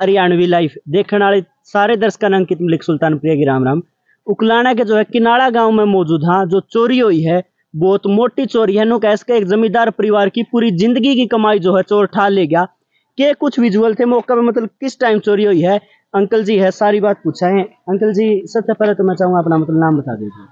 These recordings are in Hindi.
हरियाणवी लाइफ। देखने वाले सारे दर्शकों ने अंकित मलिक सुल्तान प्रिया की राम राम। उकलाना के जो है किनाड़ा गाँव में मौजूद हाँ। जो चोरी हुई है बहुत मोटी चोरी है। नो कैसे एक जमींदार परिवार की पूरी ज़िंदगी की कमाई जो है चोर ठा ले गया। के कुछ विजुअल थे मौका पे मतलब किस टाइम चोरी हुई है? अंकल जी है सारी बात पूछा है। अंकल जी सबसे पहले तो मैं चाहूँगा अपना मतलब नाम बता दीजिए।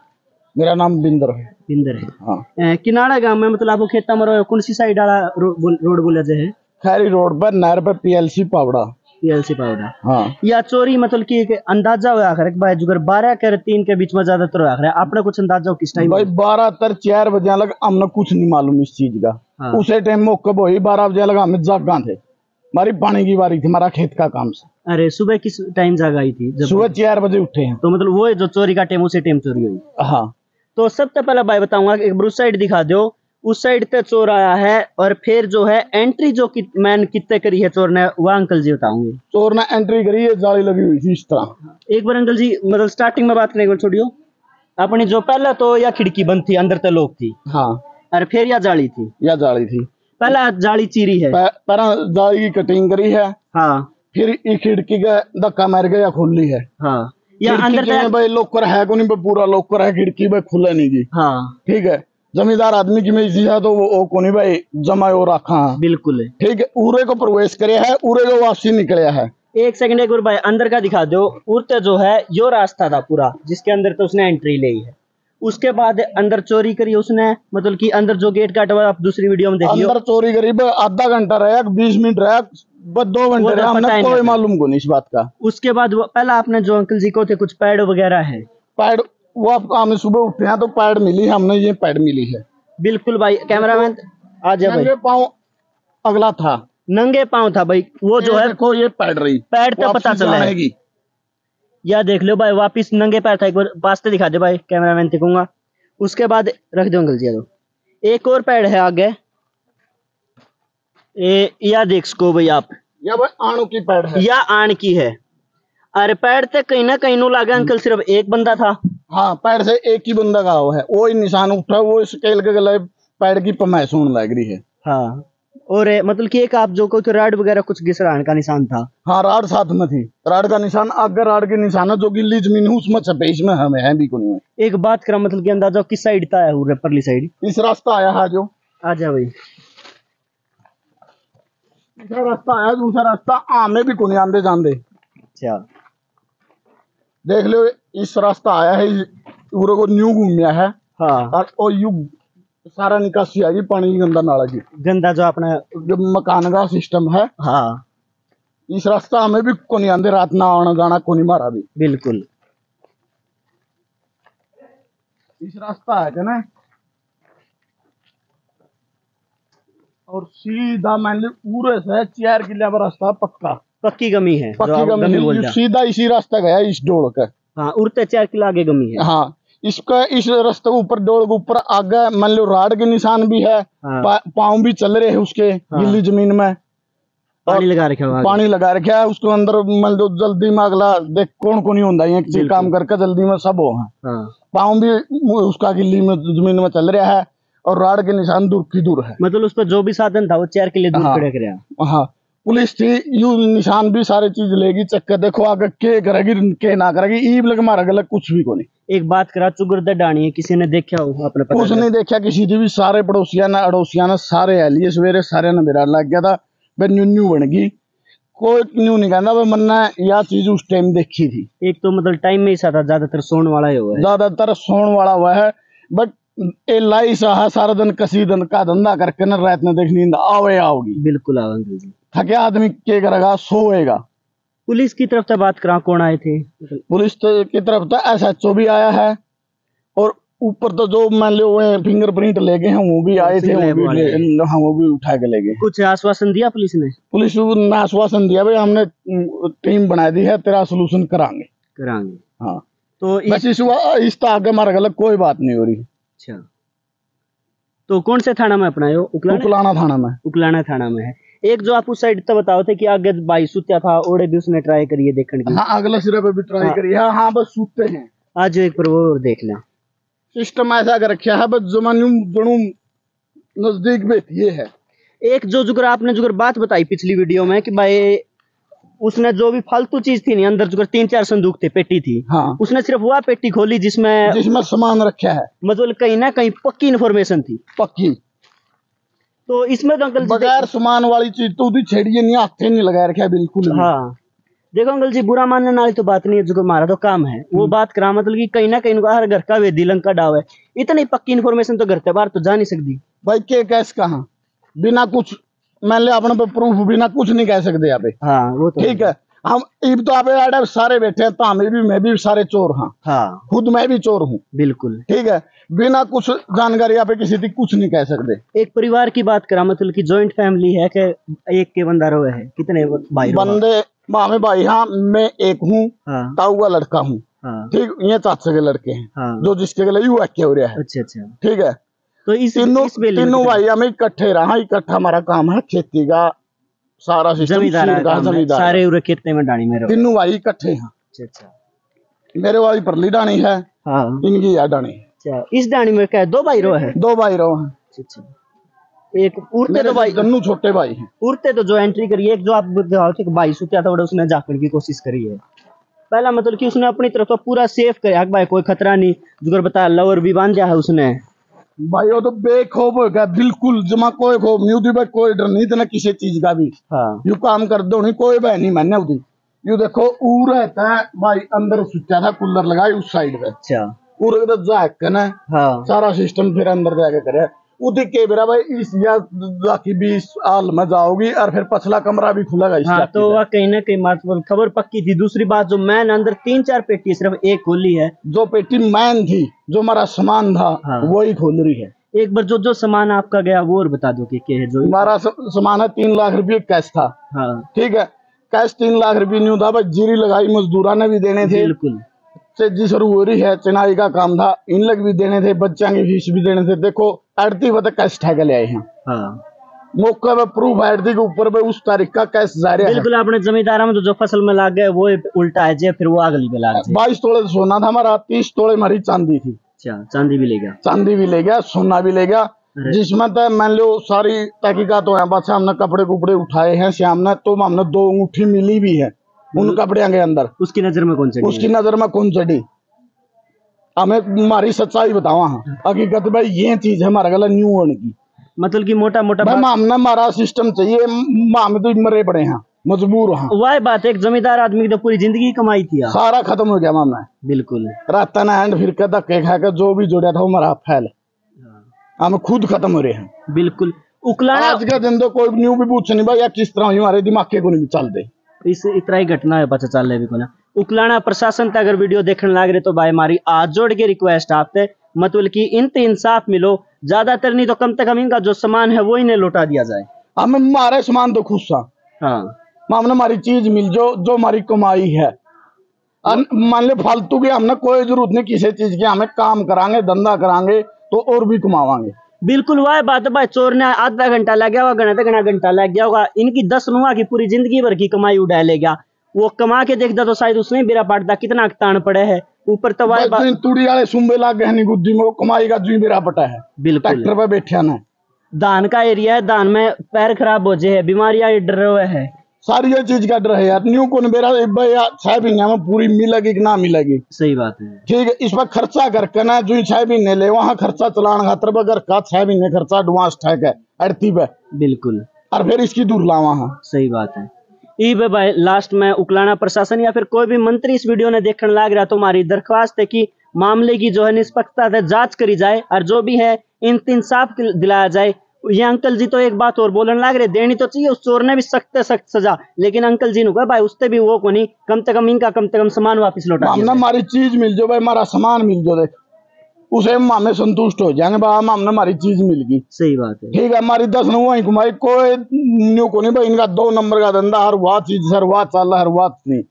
मेरा नाम बिंदर है। बिंदर है। हाँ। किनाड़ा गाँव में मतलब आपको खेता में रहो, कौन सी साइड वाला रोड बोला जाए है? खैरी रोड पर नहर पर पीएलसी पावड़ा। पीएलसी पाउडा हाँ। या चोरी मतलब कि एक अंदाज़ा हुआ आखिर भाई जुगर बारह कर तीन के बीच में ज़्यादातर हुआ आखिर आपने कुछ अंदाज़ा हो किस टाइम भाई बारह तर चार बजे लग हमने कुछ नहीं मालूम इस चीज़ का। हाँ। उसे टाइम मौके हुई बारह बजे लगा हमें जागा थे। हमारी पानी की बारी थी हमारा खेत का काम से। अरे सुबह किस टाइम जाग आई थी? सुबह चार बजे उठे हैं। तो मतलब वो है जो चोरी का टाइम उसी टाइम चोरी हुई। हाँ। तो सबसे पहले भाई बताऊँगा एक बार उस साइड दिखा दो। उस साइड से चोर आया है और फिर जो है एंट्री जो कि मैन कितने करी है चोर ने वह अंकल जी बताऊँगे। चोर ने एंट्री करी है जाली लगी हुई थी इस तरह। एक बार अंकल जी मतलब स्टार्टिंग में बात करने को छोड़ियो। अपनी जो पहला तो या खिड़की बंद थी अंदर तो लोग थी। हाँ। और फिर या जाली थी। या जाली थी। पहला जाली चीरी है। पह- पहला जाली की कटिंग करी है। हाँ। फिर ये खिड़की का धक्का मार गया खुली है। हाँ। या अंदर तक भाई लोकर है को नहीं पूरा लोकर है खिड़की भाई खुले नहीं जी। हाँ। ठीक है। जमींदार आदमी की में है तो वो, वो को नहीं भाई जमा हो रखा है। बिल्कुल। ठीक है उरे को प्रवेश करे है उरे को वापसी निकले है। एक सेकंड एक बार भाई अंदर का दिखा दो। उड़ते जो है यो रास्ता था पूरा जिसके अंदर तो उसने एंट्री ली है। उसके बाद अंदर चोरी करी उसने मतलब कि अंदर जो गेट काटा हुआ है, आप दूसरी वीडियो में देखियो। अंदर चोरी करी भाई आधा घंटा रहा बीस मिनट रहा बस दो वो घंटे तो रहा पता हमने कोई नहीं। मालूम को नहीं इस बात का। उसके बाद वो पहला आपने जो अंकल जी को थे कुछ पैड वगैरह है? पैड वो आप हमें सुबह उठे हैं तो पैड मिली है हमने ये पैड मिली है। बिल्कुल भाई कैमरामैन आ जा भाई। नंगे पाँव अगला था। नंगे पाँव था भाई वो जो है देखो ये पैड रही। पैड तो पता चला है। जाएगी। या देख लो भाई वापिस नंगे पैर था एक बार से दिखा दे भाई कैमरामैन दिखूँगा। उसके बाद रख दो अंकल जी दो एक और पैड है आगे। ए या देख सको भाई आप। ये भाई आणु की पैड है। या आण की है। अरे पैड तो कहीं ना कहीं नो लागे अंकल सिर्फ़ एक बंदा था। हाँ पैर से एक ही बंदा का वो है। वो ही निशान उठा वो स्केल के गले पैड की पमैश होने लग रही है। हाँ। और मतलब कि एक आप जो को तो राड वगैरह कुछ घिसराने का निशान था? हाँ राड साथ में थी। राड का निशान आगे राड के निशान है जो गिल्ली ज़मीन है उसमें छपे इसमें हमें है भी को नहीं। है एक बात करा मतलब कि अंदाज़ा किस साइड था है परली साइड इस रास्ता आया है जो। आ जा भाई। तीसरा रास्ता आया दूसरा रास्ता आमे भी को नहीं आंदे जांदे अच्छा। देख लो इस रास्ता आया है को न्यू घूमिया है। हाँ। और वो यू सारा निकासी आएगी पानी की गंदा नाला की। गंदा जो अपना जो मकान का सिस्टम है। हाँ। इस रास्ता हमें भी को नहीं आंदे रात ना आना जाना को नहीं मारा भी। बिल्कुल। इस रास्ता है ना और सीधा मान ली पूरे से चार किले पर रास्ता पक्का। पक्की गमी है जो पक्की आप का गमी बोल मिली रहे। सीधा इसी रास्ता गया इस डोल का। हाँ उड़ते चार किलो आगे गमी है। हाँ इसका इस रास्ते के ऊपर डोल के ऊपर आगे मान लो राड के निशान भी है हाँ। पा, पाँव भी चल रहे हैं उसके गिल्ली ज़मीन में। पानी लगा रखे पानी लगा रखा है उसके अंदर मान लो जल्दी में अगला देख कौन कौन ही होता है किसी काम करके जल्दी में सब हो है हाँ। पाँव भी उसका गिल्ली में ज़मीन में चल रहा है और राड के निशान दूर की दूर है। मतलब उस पर जो भी साधन था वो चार किले दूर हाँ। खड़े कर हाँ। पुलिस थी यू निशान भी सारी चीज़ लेगी चक्कर देखो आगे के करेगी के ना करेगी ईब लग मारा गलत कुछ भी को नहीं एक बात करा चुगरदा डाणी है किसी ने देखा हो अपने पता कुछ नहीं देखा किसी की भी सारे पड़ोसिया ने अड़ोसिया ने सारे है लिए सवेरे सारे ने मेरा लग गया था भाई न्यू न्यू बन गई। कोई न्यू नहीं कहना मन्ना यह चीज़ उस टाइम देखी थी। एक तो मतलब टाइम में ही सा था ज़्यादातर सोने वाला ही हुआ ज़्यादातर सोन वाला हुआ है बट ए लाई सा सारा दिन कसी दिन का धंधा करके न रात में देख नींद आवे आओगी। बिल्कुल आओ अंकल जी थके आदमी के करेगा सोएगा। पुलिस की तरफ़ से बात करा कौन आए थे? पुलिस तो की तरफ़ तो एस एच ओ भी आया है और ऊपर तो जो मान लो फिंगरप्रिंट ले गए हैं वो भी आए थे वो भी हाँ वो भी उठा के ले गए। कुछ आश्वासन दिया पुलिस ने? पुलिस ने आश्वासन दिया भाई हमने टीम बना दी है तेरा सोल्यूशन करांगे। करांगे। हाँ। तो इस, बस इस इस तो आगे हमारा गलत कोई बात नहीं हो रही। अच्छा। तो कौन से थाना में अपना है? उकलाना? उकलाना थाना में। उकलाना थाना में है। एक जो आप उस साइड तो बताओ थे कि आगे बाई सुत्या था ओड़े भी उसने ट्राई करिए देखने की। हाँ अगले सिरे पे भी ट्राई हाँ। करी है। हाँ बस सूते हैं। आज एक पर वो और देख लें। सिस्टम ऐसा कर रखा है बस जमानू जणू नज़दीक में ये है। एक जो जुगर आपने जुगर बात बताई पिछली वीडियो में कि भाई उसने जो भी फालतू चीज़ थी नहीं अंदर जो तीन चार संदूक थे पेटी थी। हाँ। उसने सिर्फ़ वह पेटी खोली जिसमें जिसमें सामान रखा है। मतलब कहीं ना कहीं पक्की इन्फॉर्मेशन थी। पक्की। तो इसमें तो अंकल जी बगैर समान वाली चीज़ तो उदी छेड़िए नहीं हाथे नहीं लगा रखा बिल्कुल। हाँ। देखो अंकल जी बुरा मानने वाली तो बात नहीं है जो हमारा तो काम है। वो बात करा मतलब की कहीं ना कहीं हर घर का वेदी लंका डाव है। इतनी पक्की इन्फॉर्मेशन तो घर के बाहर तो जा नहीं सकती। भाई के कैस कहा? बिना कुछ मान लिया अपने पे प्रूफ बिना कुछ नहीं कह सकते यहाँ पे। हाँ वो तो ठीक है? हम इब तो आप आड़े सारे बैठे हैं तो हमें भी मैं भी सारे चोर हाँ। हाँ। खुद मैं भी चोर हूँ। बिल्कुल। ठीक है? बिना कुछ जानकारी यहाँ पे किसी की कुछ नहीं कह सकते। एक परिवार की बात करा मतलब कि जॉइंट फैमिली है कि एक के बंदा रोए है? कितने भाई बंदे मामे भाई हाँ मैं एक हूँ हाँ। ताऊ का लड़का हूँ। हाँ। ठीक ये चाचा के लड़के हैं। हाँ। जो जिसके गले यू एक्के हो रहा है। अच्छा अच्छा। ठीक है? तो इस तीनों तीनों भाई हमें इकट्ठे रहा इकट्ठा हमारा काम है खेती का। सारे उरे खेते में डाणी में रहो अच्छा अच्छा। हाँ अच्छा इस डाणी में क्या है? दो भाई रो है? दो भाई रहो हैं। अच्छा अच्छा। एक उड़ते तो भाई जन्नू छोटे भाई हैं। उड़ते तो जो एंट्री करी है एक जो आप बताओ कि भाई सुत्या था उसने जाकर की कोशिश करी है। पहला मतलब कि उसने अपनी तरफ़ तो पूरा सेफ़ कर भाई कोई खतरा नहीं। जुगर बता लवर भी बाँध दिया है उसने। भाई वो तो बेखोब होगा बिल्कुल जमा कोई खोब नहीं होती भाई कोई डर नहीं इतना किसी चीज़ का भी। हाँ। यू काम कर दो नहीं कोई भाई नहीं मैंने उदी। यू देखो ऊ रहता है भाई अंदर सुचा था कूलर लगाई उस साइड पे। अच्छा। पूरे का जाक ना हाँ। सारा सिस्टम फिर अंदर जाके करे। उदी के बेरा भाई इस या जाकी बीस आल में जाओगी और फिर पछला कमरा भी खुलेगा हाँ तो वह कहीं ना कहीं मतलब खबर पक्की थी। दूसरी बात जो मैन अंदर तीन चार पेटी सिर्फ़ एक खोली है। जो पेटी मैन थी जो हमारा सामान था हाँ। वही खोल रही है। एक बार जो जो सामान आपका गया वो और बता दो कि क्या है जो हमारा सामान है तीन लाख रुपये कैश था। हाँ। ठीक है? कैश तीन लाख रुपये नहीं था भाई जीरी लगाई मजदूरा ने भी देने थे। बिल्कुल। जी शुरू हो रही है चिनाई का काम था इन लग भी देने थे बच्चा की फ़ीस भी देने थे। देखो अड़ती वत कैश ठेके ले आए हैं. हाँ. मौके पे प्रूफ है अड़ती के ऊपर पे उस तारीख का कैश जारी है बिल्कुल आपने जमींदारा में तो जो फ़सल में लाग गए वो उल्टा है जे फिर वो अगली पे लाग बाईस तोड़े सोना था हमारा तीस तोड़े हमारी चांदी थी। अच्छा चांदी भी ले गया। चांदी भी ले गया सोना भी ले गया। जिसमें तो मान लो सारी तहकीकात तो है बस हमने कपड़े कुपड़े उठाए हैं श्याम ने तो हमने दो अंगूठी मिली भी है उन कपड़े के अंदर। उसकी नज़र में कौन सा उसकी नज़र में कौन चढ़ी? हमें हमारी सच्चाई बताओ हाँ। हकीकत भाई ये चीज़ है हमारा गला न्यू होने की। मतलब कि मोटा मोटा भाई हमने हमारा सिस्टम चाहिए हम तो मरे पड़े हैं मजबूर हैं। वह बात एक जमींदार आदमी की तो पूरी ज़िंदगी कमाई थी सारा खत्म हो गया मामला बिल्कुल। रात ना एंड फिर के धक्के खा के जो भी जुड़ा था वो हमारा फैल। हम खुद खत्म हो रहे हैं। बिल्कुल। उकलाना आज का दिन तो कोई न्यू भी पूछ नहीं भाई या किस तरह हमारे दिमाग के को नहीं चलते इस इतना ही घटना है पता चल रहा कोना उकलाना प्रशासन तक अगर वीडियो देखने लग रहे तो भाई हमारी आज जोड़ के रिक्वेस्ट आपसे मतलब कि इनते इंसाफ मिलो। ज़्यादातर नहीं तो कम से कम इनका जो सामान है वो इन्हें लौटा दिया जाए। हम हमारे सामान तो खुश था हाँ। हमने हमारी चीज़ मिल जो जो हमारी कमाई है। मान ले फालतू की हमने कोई ज़रूरत नहीं किसी चीज़ की हमें काम करांगे धंधा करांगे तो और भी कमावांगे। बिल्कुल वह बात है भाई चोर ने आधा घंटा लग गया होगा घंटा घंटा घंटा लग गया होगा। इनकी दस नुआ की पूरी ज़िंदगी भर की कमाई उड़ा लेगा। वो कमा के देखता तो शायद उसने बेरा पाटता कितना तान पड़े है। ऊपर तो वाले लाग नहीं गुद्दी में वो कमाई का जुई मेरा पटा है। बिल्कुल। ट्रैक्टर पे बैठा ना। धान का एरिया है धान में पैर खराब हो जाए बीमारियाँ डर रहे है। सारी ये चीज़ का डर है यार न्यू को मेरा भाई यार छह महीने में पूरी मिलेगी कि ना मिलेगी? सही बात है। ठीक है इस पर खर्चा करके ना जो छह महीने ले वहाँ खर्चा चलाने खातर बगर का छह महीने खर्चा एडवांस ठेक है अड़ती पे। बिल्कुल। और फिर इसकी दूर ला वहाँ सही बात है। ई भाई लास्ट में उकलाना प्रशासन या फिर कोई भी मंत्री इस वीडियो ने देखने लग रहा तो हमारी दरख्वास्त है कि मामले की जो है निष्पक्षता से जाँच करी जाए और जो भी है इन इंसाफ दिलाया जाए। ये अंकल जी तो एक बात और बोलने लग रहे, देनी तो चाहिए, उस चोर ने भी सख्त सख्त सजा। लेकिन अंकल जी ने कहा, भाई, उससे भी वो को नहीं कम से कम इनका कम से कम सामान वापस लौटा हमारी चीज़ मिल जो भाई हमारा सामान मिल जो उसे हम हमें संतुष्ट हो जाएँगे भाई हम हमने हमारी चीज़ मिल गई सही बात है। ठीक है हमारी दस नु वही कमाई कोई न्यू को नहीं भाई इनका दो नंबर का धंधा हर वाह चीज़ हर वाह चल हर वाह नहीं।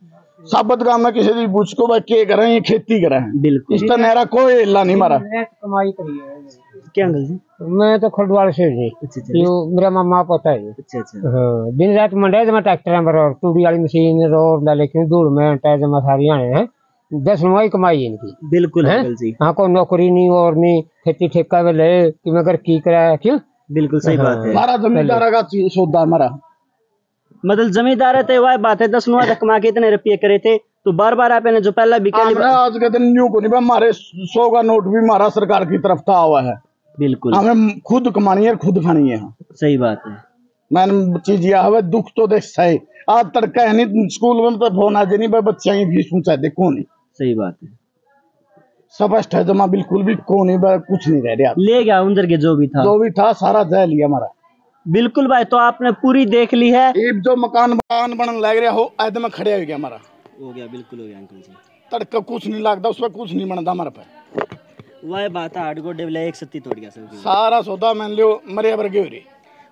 साबत काम में किसी भी पूछ को भाई के करें ये खेती करें। बिल्कुल। इस तरह मेरा कोई हिला नहीं मारा। कमाई करी है। क्या अंकल जी? मैं तो खड़वाल से जी। अच्छा अच्छा। यो मेरा मामा पता है। अच्छा अच्छा। हाँ, दिन रात मंडे जमा ट्रैक्टर पर और तूड़ी वाली मशीन रोड ला लेकिन धूल में टायर जमा सारी आने हैं। दस नुआई कमाई है इनकी। बिल्कुल है? अंकल जी। हाँ कोई नौकरी नहीं और नहीं खेती ठेका में ले कि मैं अगर की करा क्यों? बिल्कुल सही बात है। हमारा जमींदारा का सौदा हमारा मतलब जमींदार है तो वह बात है दस नुआ कमा के इतने रुपये करे थे तो बार बार आपने जो पहला बिका हमने आज के दिन न्यू को नहीं हमारे सौ का नोट भी हमारा सरकार की तरफ़ था हुआ है। बिल्कुल। हमें खुद कमानी है खुद खानी है। सही बात है। मैंने चीज़ यह है दुख तो देख सही। आज तड़का है नहीं स्कूल में तो फ़ोन आज नहीं भाई बच्चा ही फ़ीस पूछा देखो नहीं। सही बात है। स्पष्ट है जमा बिल्कुल भी को नहीं भाई कुछ नहीं रह रहा। ले गया उधर के जो भी था। जो भी था सारा जय लिया हमारा। बिल्कुल भाई तो आपने पूरी देख ली है। ये जो मकान मकान बनने लग रहा हो ऐसे में खड़े हो गया हमारा। हो गया बिल्कुल हो गया अंकल जी। तड़का कुछ नहीं लगता उसमें कुछ नहीं बनता हमारे पे वह बात है आठ गोडे एक सत्ती तोड़ गया सारा। सौदा मान लियो मरिया वर्गे हो रही।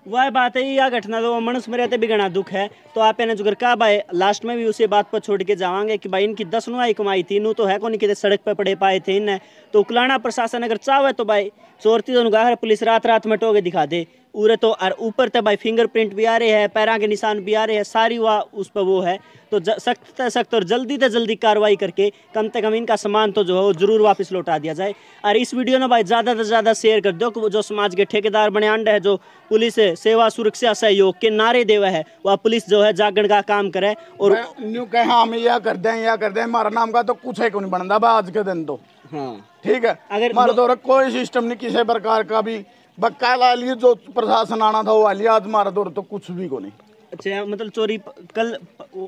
वह बात है यह घटना तो मनुष्य में रहते भी घना दुख है। तो आप इन्हें जुगर कहा भाई लास्ट में भी उसी बात पर छोड़ के जावांगे कि भाई इनकी दस नुआई कमाई थी नू तो है कौन कितने सड़क पर पड़े पाए थे इन्हें। तो उकलाना प्रशासन अगर चाहे तो भाई, चोरती तो गाहर पुलिस रात रात में टोगे दिखा दे। उरे तो और ऊपर तक भाई फिंगरप्रिंट भी आ रहे हैं पैरा के निशान भी आ रहे हैं सारी वह उस पर वो है। तो सख्त से सख्त और जल्दी से जल्दी कार्रवाई करके कम से कम इनका सामान तो जो है वो ज़रूर वापस लौटा दिया जाए। और इस वीडियो ने भाई ज़्यादा से ज़्यादा शेयर कर दो कि जो समाज के ठेकेदार बने अंड है जो पुलिस सेवा सुरक्षा सहयोग के नारे देवा है वह पुलिस जो है जागरण का काम करे और न्यू कहे हाँ हम यह कर दें यह कर दें हमारा नाम का तो कुछ है क्यों नहीं बनता भाई आज के दिन तो। हाँ। ठीक है? अगर कोई सिस्टम नहीं किसी प्रकार का भी बकाला लिए जो प्रशासन आना था वो आ लिया आज मारा दौर तो कुछ भी को नहीं। अच्छा मतलब चोरी प- कल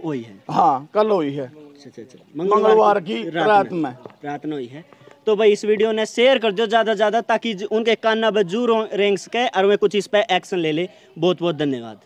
हुई है? हाँ कल हुई है। अच्छा अच्छा अच्छा। मंगलवार की रात में। रात में हुई है। तो भाई इस वीडियो ने शेयर कर दो ज़्यादा से ज़्यादा ताकि उनके कान ना बजूर रेंग सके और वे कुछ इस पर एक्शन ले ले। बहुत बहुत धन्यवाद।